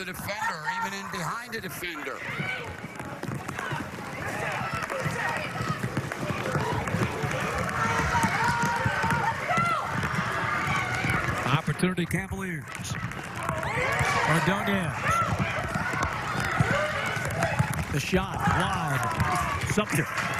the defender, even in behind the defender. Opportunity Cavaliers. Ordonez. The shot wide. Sumter